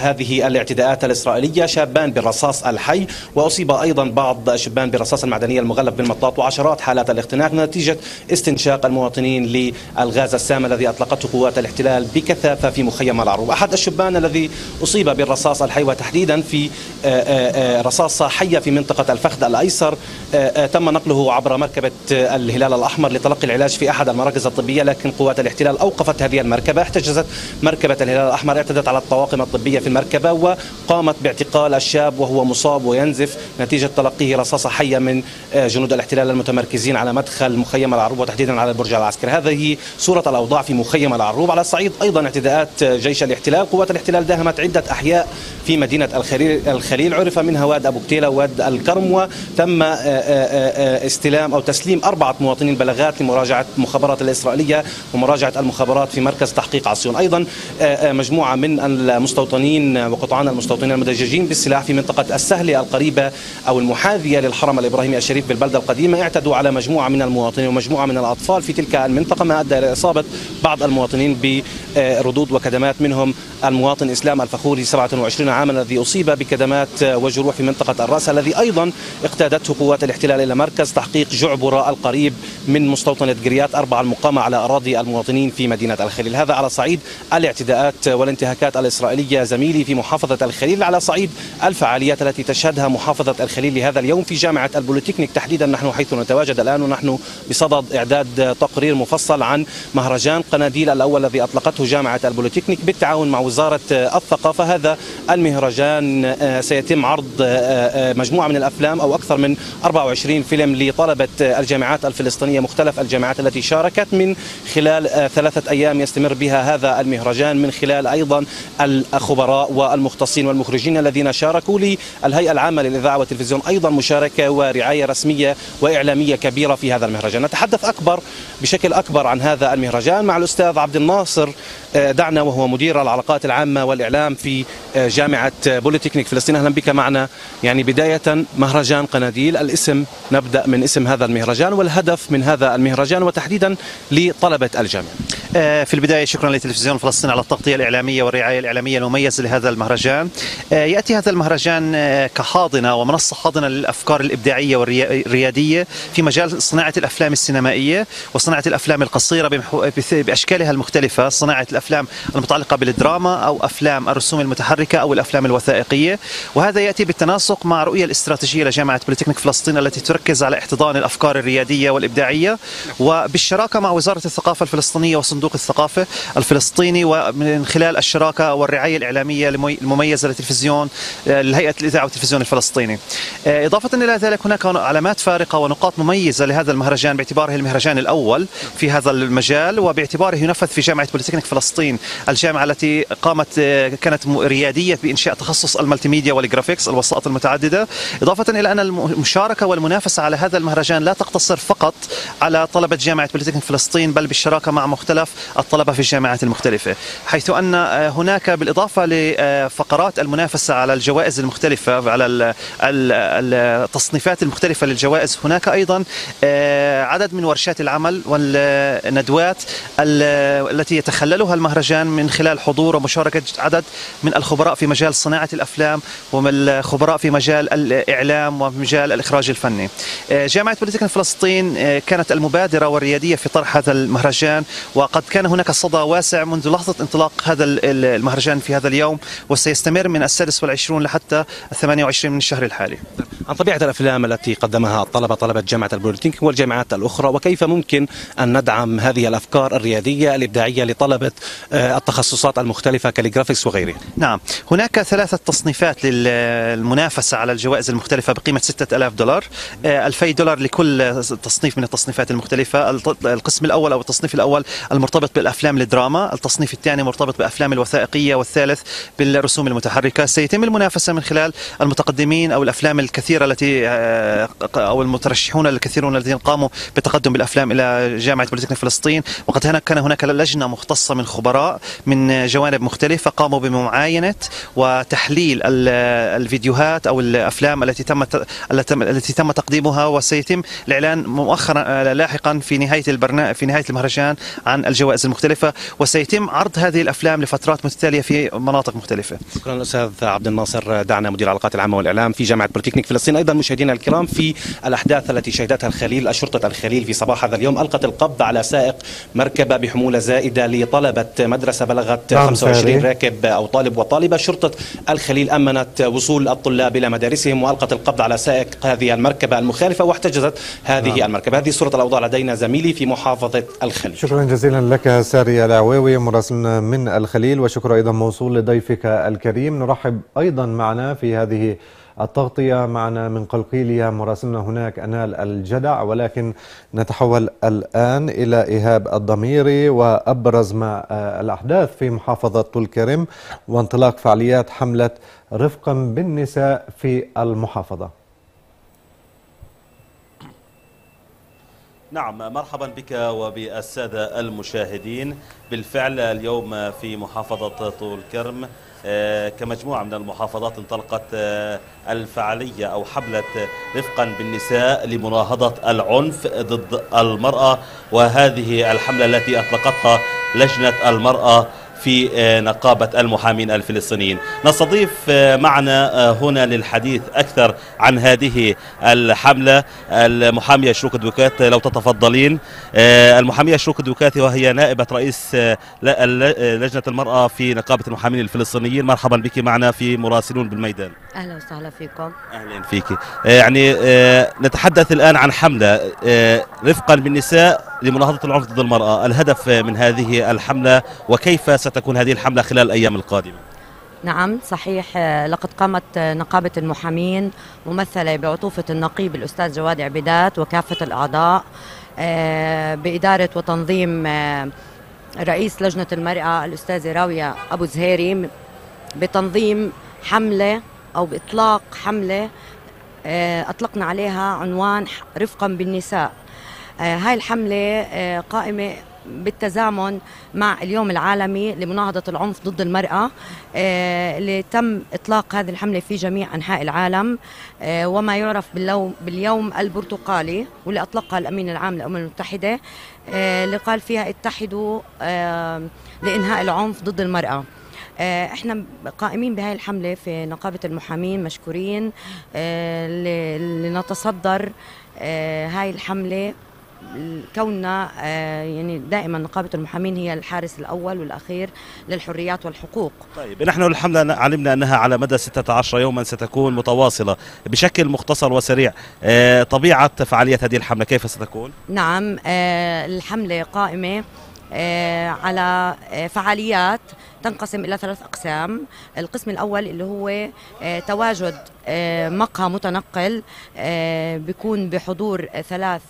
هذه الاعتداءات الإسرائيلية شابان بالرصاص الحي وأصيب أيضا بعض الشبان بالرصاص المعدنية المغلف بالمطاط وعشرات حالات الاختناق نتيجة استنشاق المواطنين للغاز السام الذي أطلقته قوات الاحتلال بكثافة في مخيم العروب. أحد الشبان الذي أصيب بالرصاص الحي وتحديدا في رصاصة حية في منطقة الفخذ الأيسر تم نقله عبر مركبة الهلال الأحمر لتلقي العلاج في أحد المراكز الطبية لكن قوات الاحتلال أوقفت هذه المركبة احتجزت مركبة الهلال الأحمر اعتدت على الطواقم الطبية في المركبة وقامت باعتقال الشاب وهو مصاب وينزف. نتيجة تلقيه رصاصة حية من آه، جنود الاحتلال المتمركزين على مدخل مخيم العروب وتحديدا على البرج العسكري. هذه صورة الأوضاع في مخيم العروب على صعيد أيضا اعتداءات جيش الاحتلال. قوات الاحتلال داهمت عدة أحياء في مدينة الخليل, الخليل. عرف منها واد أبو كتيلة واد الكرم وتم آه، آه، استلام أو تسليم أربعة مواطنين بلاغات لمراجعة المخابرات الإسرائيلية ومراجعة المخابرات في مركز تحقيق عصيون. أيضا مجموعة من المستوطنين وقطعان المستوطنين المدججين بالسلاح في منطقة السهلة القريبة أو المحاذية للحرم الإبراهيمي الشريف بالبلدة القديمة. اعتدوا على مجموعة من المواطنين ومجموعة من الأطفال في تلك المنطقة ما أدى إلى إصابة بعض المواطنين بردود وكدمات. منهم المواطن إسلام الفخوري 27 عاما الذي أصيب بكدمات وجروح في منطقة الرأس الذي أيضا اقتادته قوات الاحتلال إلى مركز تحقيق جعبرة القريب من مستوطنة كريات أربع المقامة على أراضي المواطنين في مدينة الخليل. هذا على صعيد الاعتداءات والانتهاكات الإسرائيلية. زميلي في محافظة الخليل على صعيد الفعاليات التي تشهدها محافظة الخليل لهذا اليوم في جامعة البوليتكنيك. تحديدا نحن حيث نتواجد الآن ونحن بصدد إعداد تقرير مفصل عن مهرجان قناديل الأول الذي أطلقته جامعة البوليتكنيك بالتعاون مع وزارة الثقافة. هذا المهرجان آه، سيتم عرض آه، آه، مجموعة من الأفلام أو أكثر من 24 فيلم لطلبة الجامعات الفلسطينية مختلف الجامعات التي شاركت من خلال ثلاثة أيام. يستمر بها هذا المهرجان من خلال أيضا الخبراء والمختصين والمخرجين الذين شاركوا للهيئة العامة للإذاعة والتلفزيون أيضا مشاركة ورعاية رسمية وإعلامية كبيرة في هذا المهرجان. نتحدث أكبر بشكل أكبر عن هذا المهرجان مع الأستاذ عبد الناصر دعنا وهو مدير العلاقات العامة والإعلام في جامعة بوليتكنيك فلسطين. أهلا بك معنا. يعني بداية مهرجان قناديل الاسم نبدأ من اسم هذا المهرجان والهدف من هذا المهرجان وتحديدا لطلبة الجامعة. آه، في البداية شكرا لتلفزيون فلسطين على التغطية الإعلامية والرعاية الإعلامية المميزة لهذا المهرجان. آه، يأتي هذا المهرجان آه، كحاضنة ومنصة حاضنة للأفكار الإبداعية والريادية في مجال صناعة الأفلام السينمائية وصناعة الأفلام القصيرة بأشكالها المختلفة صناعة الأفلام المتعلقة بالدراما أو أفلام الرسوم المتحركة أو الأفلام الوثائقية. وهذا يأتي بالتناسق مع رؤية الاستراتيجية لجامعة بوليتكنيك فلسطين التي تركز على احتضان الأفكار الريادية والإبداعية. وبالشراكة مع وزارة الثقافة الفلسطينية وصندوق الثقافة الفلسطيني ومن خلال الشراكة والرعاية الإعلامية المميزة للتلفزيون لهيئة الإذاعة والتلفزيون الفلسطيني. إضافة إلى ذلك هناك علامات فارقة ونقاط مميزة لهذا المهرجان باعتباره المهرجان الأول في هذا المجال وباعتباره ينفذ في جامعة بوليتكنيك فلسطين الجامعة التي قامت كانت ريادية بإنشاء تخصص ال multimedia وال graphics الوسائط المتعددة. إضافة إلى أن المشاركة والمنافسة على هذا المهرجان لا تقتصر فقط على طلبة جامعة بوليتكنيك فلسطين بل بالشراكة مع مختلف الطلبة في الجامعات المختلفة حيث أن هناك بالإضافة لفقرات المنافسة على الجوائز المختلفة على التصنيفات المختلفة للجوائز هناك أيضا آه، عدد من ورشات العمل والندوات التي يتخللها المهرجان من خلال حضور ومشاركة عدد من الخبراء في مجال صناعة الأفلام ومن الخبراء في مجال الإعلام وفي مجال الإخراج الفني. آه، جامعة بوليتكن فلسطين آه، كانت المبادرة والريادية في طرح هذا المهرجان وقد كان هناك صدى واسع منذ لحظة انطلاق هذا المهرجان في هذا اليوم وسيستمر من السادس والعشرون لحتى الثمانية وعشرين من الشهر الحالي. عن طبيعة الأفلام التي قدمها الطلبة طلبة جامعة البوليتكنيك والجامعات الأخرى وكيف ممكن أن ندعم هذه الأفكار الريادية الإبداعية لطلبة آه، التخصصات المختلفة كال graphics وغيرها؟ نعم. هناك ثلاثة تصنيفات للمنافسة على الجوائز المختلفة بقيمة 6000 دولار. 2000 آه، دولار لكل تصنيف من التصنيفات المختلفة. القسم الأول أو التصنيف الأول المرتبط بالأفلام الدراما التصنيف الثاني مرتبط بأفلام الوثائقية والثالث بالرسوم المتحركة. سيتم المنافسة من خلال المتقدمين أو الأفلام الكثيرة التي آه، أو المترشحون الكثيرون الذين قاموا بالتقدم بالأفلام إلى جامعة بوليتكنيك فلسطين. وقد كان هناك لجنة مختصة من خبراء من جوانب مختلفة قاموا بمعاينة وتحليل الفيديوهات أو الأفلام التي تم التي تم تقديمها. وسيتم الإعلان مؤخرا آه، لاحقا في نهاية البرنامج في نهاية المهرجان عن الجوائز المختلفة وسيتم عرض هذه الأفلام لفترات متتالية في مناطق مختلفة. شكرا أستاذ عبد الناصر. دعنا مدير العلاقات العامة والإعلام في جامعة بوليتكنيك فلسطين. أيضا مشاهدينا الكرام في الأحداث التي شهدتها الخليل الشرطة الخليل في صباح هذا اليوم ألقت القبض على سائق مركبة بحمولة زائدة لطلبة مدرسة بلغت 25 نعم، راكب أو طالب وطالبة شرطة الخليل أمنت وصول الطلاب إلى مدارسهم وألقت القبض على سائق هذه المركبة المخالفة واحتجزت هذه نعم. المركبة. هذه صورة الأوضاع لدينا زميلي في محافظة الخليل. شكرا جزيلا لك ساري العواوي مراسلنا من الخليل وشكرا أيضا موصول لضيفك الكريم. نرحب أيضا معنا في هذه التغطية معنا من قلقيلية مراسلنا هناك أنال الجدع ولكن نتحول الآن إلى إيهاب الضميري وأبرز ما الأحداث في محافظة طول كرم وانطلاق فعاليات حملة رفقا بالنساء في المحافظة. نعم مرحبا بك وبالسادة المشاهدين. بالفعل اليوم في محافظة طول كرم كمجموعة من المحافظات انطلقت الفعالية أو حملة رفقا بالنساء لمناهضة العنف ضد المرأة. وهذه الحملة التي أطلقتها لجنة المرأة في نقابة المحامين الفلسطينيين. نستضيف معنا هنا للحديث أكثر عن هذه الحملة. المحامية شروق دوكات لو تتفضلين. المحامية شروق دوكات وهي نائبة رئيس لجنة المرأة في نقابة المحامين الفلسطينيين. مرحبا بك معنا في مراسلون بالميدان. أهلا وسهلا فيكم. أهلا فيك يعني نتحدث الآن عن حملة. رفقا بالنساء لمناهضة العنف ضد المرأة. الهدف من هذه الحملة وكيف ستكون هذه الحملة خلال الأيام القادمة. نعم صحيح. لقد قامت نقابة المحامين ممثلة بعطوفة النقيب الأستاذ جواد عبيدات وكافة الأعضاء بإدارة وتنظيم رئيس لجنة المرأة الأستاذة راوية أبو زهيري بتنظيم حملة أو بإطلاق حملة أطلقنا عليها عنوان رفقا بالنساء. هاي الحملة قائمة بالتزامن مع اليوم العالمي لمناهضة العنف ضد المرأة اللي تم إطلاق هذه الحملة في جميع أنحاء العالم وما يعرف باليوم البرتقالي واللي أطلقها الأمين العام للأمم المتحدة اللي قال فيها اتحدوا لإنهاء العنف ضد المرأة. إحنا قائمين بهاي الحملة في نقابة المحامين مشكورين لنتصدر هاي الحملة كوننا يعني دائما نقابة المحامين هي الحارس الأول والأخير للحريات والحقوق. طيب نحن الحملة علمنا أنها على مدى 16 يوما ستكون متواصلة بشكل مختصر وسريع. طبيعة فعالية هذه الحملة كيف ستكون؟ نعم الحملة قائمة على فعاليات تنقسم إلى ثلاث أقسام. القسم الأول اللي هو تواجد مقهى متنقل بيكون بحضور ثلاث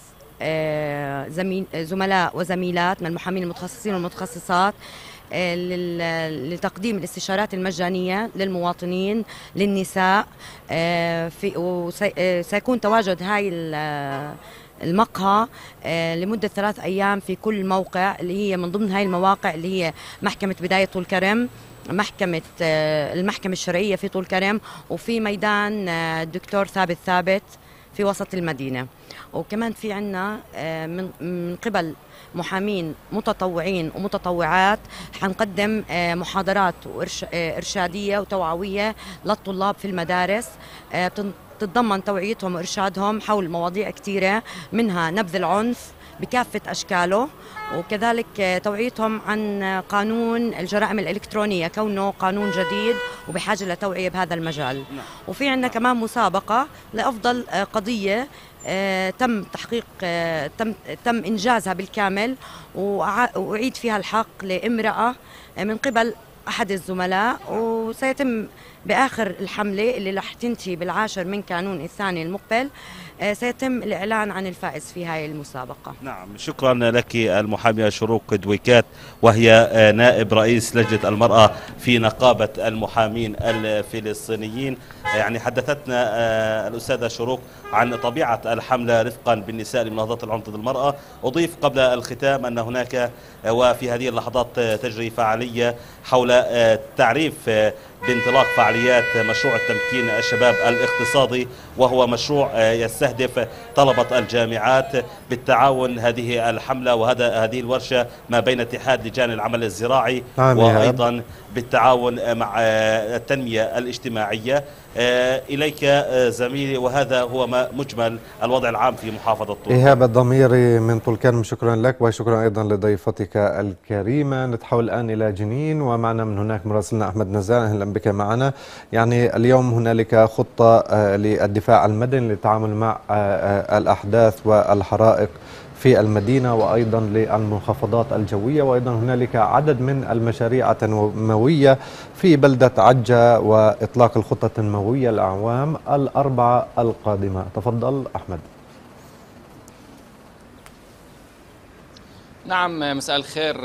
زملاء وزميلات من المحامين المتخصصين والمتخصصات لتقديم الاستشارات المجانية للمواطنين للنساء في وسيكون تواجد هاي المقهى لمدة ثلاث أيام في كل موقع اللي هي من ضمن هاي المواقع اللي هي محكمة بداية طول كرم محكمة المحكمة الشرعية في طول كرم وفي ميدان الدكتور ثابت ثابت. في وسط المدينة. وكمان في عنا من من قبل محامين متطوعين ومتطوعات حنقدم محاضرات إرشادية وتوعوية للطلاب في المدارس. تتضمن توعيتهم وإرشادهم حول مواضيع كثيرة منها نبذ العنف بكافة أشكاله وكذلك توعيتهم عن قانون الجرائم الإلكترونية كونه قانون جديد وبحاجة لتوعية بهذا المجال. وفي عندنا كمان مسابقة لأفضل قضية تم تحقيق تم تم إنجازها بالكامل وأعيد فيها الحق لامرأة من قبل أحد الزملاء وسيتم بآخر الحملة اللي رح تنتهي بالعاشر من كانون الثاني المقبل. سيتم الإعلان عن الفائز في هذه المسابقة. نعم شكرا لك المحامية شروق دويكات وهي نائب رئيس لجنة المرأة في نقابة المحامين الفلسطينيين. يعني حدثتنا الأستاذة شروق عن طبيعة الحملة رفقا بالنساء لمناهضة العنف ضد المرأة. أضيف قبل الختام أن هناك وفي هذه اللحظات تجري فعالية حول تعريف بانطلاق فعاليات مشروع التمكين الشباب الاقتصادي وهو مشروع يستهدف طلبة الجامعات بالتعاون. هذه الحملة وهذا هذه الورشة ما بين اتحاد لجان العمل الزراعي نعم وأيضا بالتعاون مع التنمية الاجتماعية. إليك زميلي وهذا هو ما مجمل الوضع العام في محافظة طول. إيهاب الضميري من طول كرم شكرا لك وشكرا أيضا لضيفتك الكريمة. نتحول الآن إلى جنين ومعنا من هناك مراسلنا أحمد نزار أهلا بك معنا. يعني اليوم هنالك خطة للدفاع المدني للتعامل مع الأحداث والحرائق. في المدينة وأيضا للمنخفضات الجوية وأيضا هنالك عدد من المشاريع التنموية في بلدة عجة وإطلاق الخطة التنموية الأعوام الأربعة القادمة. تفضل أحمد. نعم مساء الخير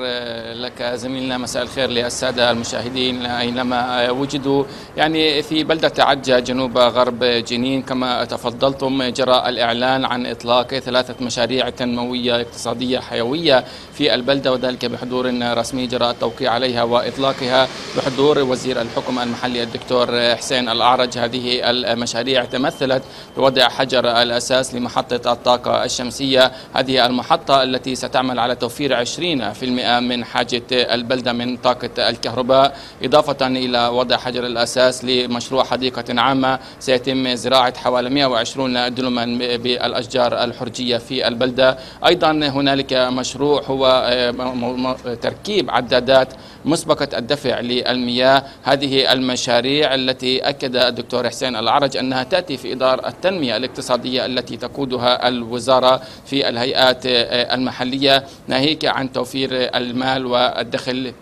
لك زميلنا مساء الخير للسادة المشاهدين أينما وجدوا يعني في بلدة عجة جنوب غرب جنين كما تفضلتم جرى الإعلان عن إطلاق ثلاثة مشاريع تنموية اقتصادية حيوية في البلدة وذلك بحضور رسمي جرى التوقيع عليها وإطلاقها بحضور وزير الحكم المحلي الدكتور حسين الأعرج. هذه المشاريع تمثلت بوضع حجر الأساس لمحطة الطاقة الشمسية. هذه المحطة التي ستعمل على توفير 20% من حاجة البلدة من طاقة الكهرباء إضافة إلى وضع حجر الأساس لمشروع حديقة عامة سيتم زراعة حوالي 120 دلما بالأشجار الحرجية في البلدة. أيضا هنالك مشروع هو تركيب عدادات مسبقة الدفع للمياه. هذه المشاريع التي أكد الدكتور حسين العرج أنها تأتي في إطار التنمية الاقتصادية التي تقودها الوزارة في الهيئات المحلية. ناهيك عن توفير المال والدخل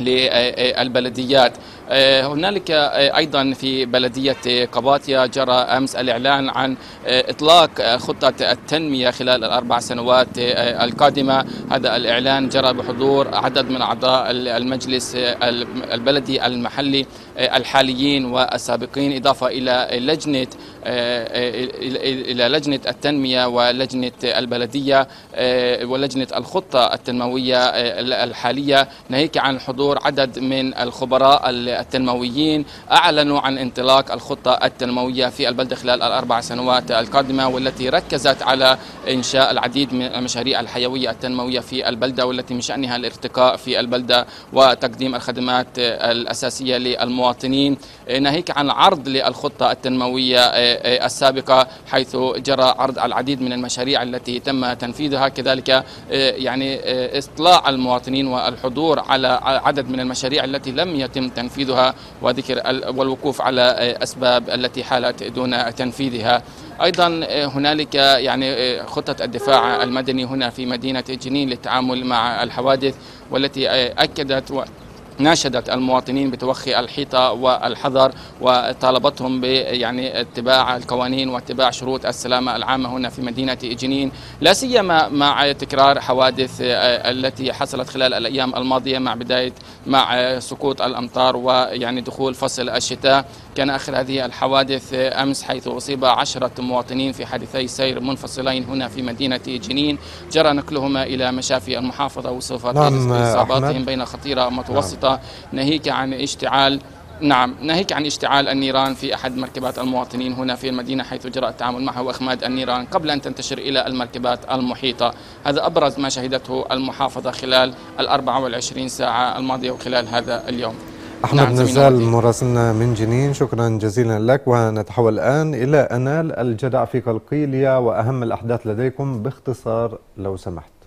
للبلديات. هنالك أيضا في بلدية قباطية جرى أمس الإعلان عن إطلاق خطة التنمية خلال الأربع سنوات القادمة. هذا الإعلان جرى بحضور عدد من أعضاء المجلس البلدي المحلي الحاليين والسابقين إضافة إلى لجنة إلى لجنة التنمية ولجنة البلدية ولجنة الخطة التنموية الحالية. ناهيك عن حضور عدد من الخبراء التنمويين أعلنوا عن انطلاق الخطة التنموية في البلدة خلال الأربع سنوات القادمة والتي ركزت على إنشاء العديد من المشاريع الحيوية التنموية في البلدة والتي من شأنها الارتقاء في البلدة وتقديم الخدمات الأساسية للمواطنين. ناهيك عن عرض للخطة التنموية السابقة حيث جرى عرض العديد من المشاريع التي تم تنفيذها. كذلك يعني اطلاع المواطنين والحضور على عدد من المشاريع التي لم يتم تنفيذها. وذكر والوقوف على اسباب التي حالت دون تنفيذها. أيضا هنالك يعني خطة الدفاع المدني هنا في مدينة جنين للتعامل مع الحوادث والتي أكدت ناشدت المواطنين بتوخي الحيطة والحذر وطالبتهم ب يعني اتباع القوانين واتباع شروط السلامة العامة هنا في مدينة جنين. لا سيما مع تكرار حوادث التي حصلت خلال الأيام الماضية مع بداية مع سقوط الأمطار ويعني دخول فصل الشتاء. كان آخر هذه الحوادث أمس حيث أصيب عشرة مواطنين في حادثي سير منفصلين هنا في مدينة جنين. جرى نقلهما إلى مشافي المحافظة وسوف نعم إصاباتهم بين خطيرة متوسطة نعم. ناهيك عن اشتعال نعم ناهيك عن اشتعال النيران في أحد مركبات المواطنين هنا في المدينة حيث جرى التعامل معها وإخماد النيران قبل أن تنتشر إلى المركبات المحيطة، هذا أبرز ما شهدته المحافظة خلال ال 24 ساعة الماضية وخلال هذا اليوم. أحمد نعم نزال مراسلنا من جنين. شكرا جزيلا لك. ونتحول الآن إلى أنال الجدع في قلقيلية وأهم الأحداث لديكم باختصار لو سمحت.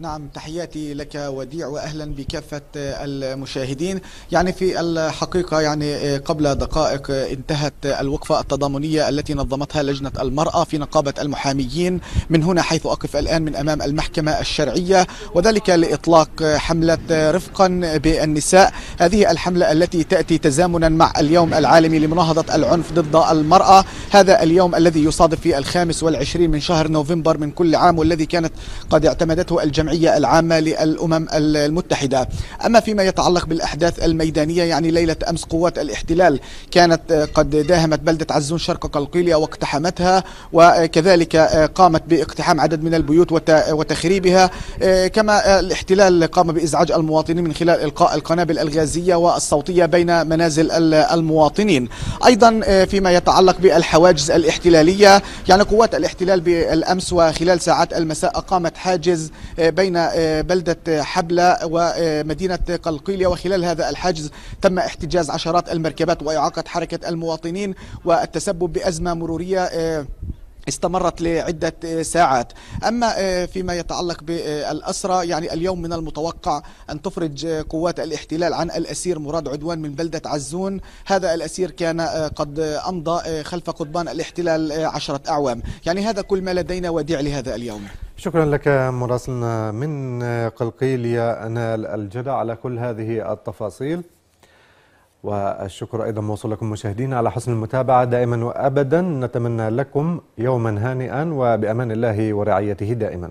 نعم تحياتي لك وديع واهلا بكافة المشاهدين. يعني في الحقيقة يعني قبل دقائق انتهت الوقفة التضامنية التي نظمتها لجنة المرأة في نقابة المحاميين. من هنا حيث أقف الآن من أمام المحكمة الشرعية. وذلك لإطلاق حملة رفقا بالنساء. هذه الحملة التي تأتي تزامنا مع اليوم العالمي لمناهضة العنف ضد المرأة. هذا اليوم الذي يصادف في الخامس والعشرين من شهر نوفمبر من كل عام والذي كانت قد اعتمدته الجمعية الجمعية العامة للأمم المتحدة. أما فيما يتعلق بالأحداث الميدانية يعني ليلة أمس قوات الاحتلال كانت قد داهمت بلدة عزون شرق قلقيلية واقتحمتها وكذلك قامت باقتحام عدد من البيوت وتخريبها. كما الاحتلال قام بإزعاج المواطنين من خلال إلقاء القنابل الغازية والصوتية بين منازل المواطنين. أيضا فيما يتعلق بالحواجز الاحتلالية يعني قوات الاحتلال بالأمس وخلال ساعات المساء أقامت حاجز بين بلدة حبلة ومدينة قلقيلية. وخلال هذا الحاجز تم احتجاز عشرات المركبات وإعاقة حركة المواطنين والتسبب بأزمة مرورية استمرت لعدة ساعات. أما فيما يتعلق بالأسرى يعني اليوم من المتوقع أن تفرج قوات الاحتلال عن الأسير مراد عدوان من بلدة عزون. هذا الأسير كان قد أمضى خلف قضبان الاحتلال عشرة أعوام. يعني هذا كل ما لدينا وديع لهذا اليوم. شكرا لك مراسلنا من قلقيلية أنال الجدع على كل هذه التفاصيل. والشكر أيضا موصول لكم مشاهدينا على حسن المتابعة. دائما وأبدا نتمنى لكم يوما هانئا وبأمان الله ورعايته دائما.